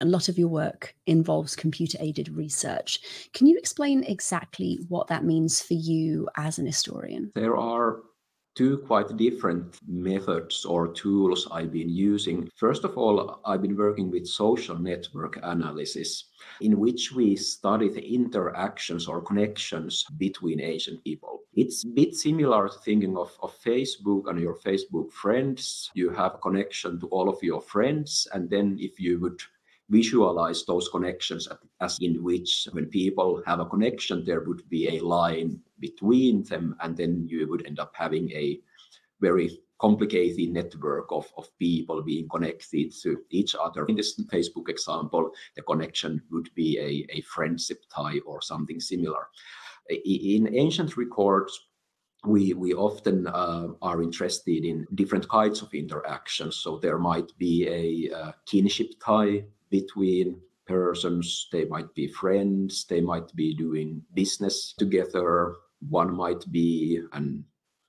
a lot of your work involves computer aided research. Can you explain exactly what that means for you as an historian? There are two quite different methods or tools I've been using. First of all, I've been working with social network analysis, in which we study the interactions or connections between Asian people. It's a bit similar to thinking of, of Facebook and your Facebook friends. You have a connection to all of your friends, and then if you would visualize those connections as in which when people have a connection there would be a line between them and then you would end up having a very complicated network of, of people being connected to each other. In this Facebook example, the connection would be a, a friendship tie or something similar. In ancient records, we we often uh, are interested in different kinds of interactions. So there might be a uh, kinship tie between persons. They might be friends, they might be doing business together. One might be an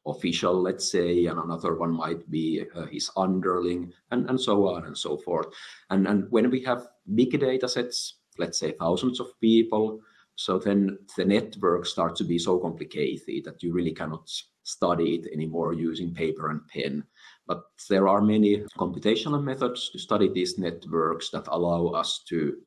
official, let's say, and another one might be uh, his underling, and, and so on and so forth. And, and when we have big data sets, let's say thousands of people, so then the network starts to be so complicated that you really cannot study it anymore using paper and pen. But there are many computational methods to study these networks that allow us to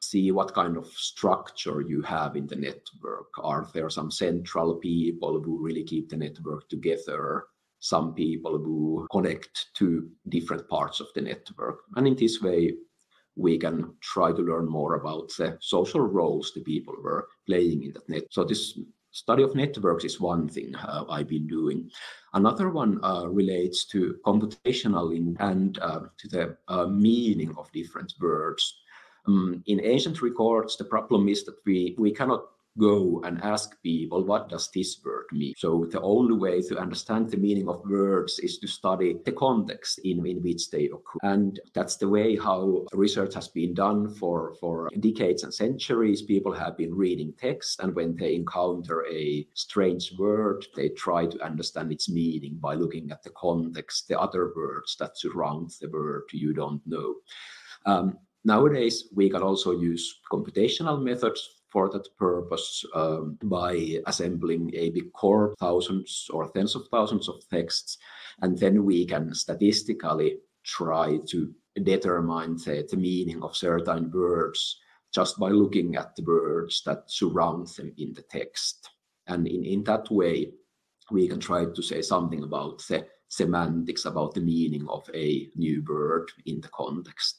see what kind of structure you have in the network. Are there some central people who really keep the network together? Some people who connect to different parts of the network. And in this way, we can try to learn more about the social roles the people were playing in that net. So this study of networks is one thing uh, I've been doing. Another one uh, relates to computational and uh, to the uh, meaning of different words. Um, in ancient records, the problem is that we, we cannot go and ask people, what does this word mean? So the only way to understand the meaning of words is to study the context in, in which they occur. And that's the way how research has been done for, for decades and centuries. People have been reading text, and when they encounter a strange word, they try to understand its meaning by looking at the context, the other words that surround the word you don't know. Um, Nowadays, we can also use computational methods for that purpose um, by assembling a big core, thousands or tens of thousands of texts, and then we can statistically try to determine the, the meaning of certain words just by looking at the words that surround them in the text. And in, in that way, we can try to say something about the semantics, about the meaning of a new word in the context.